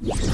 Yeah.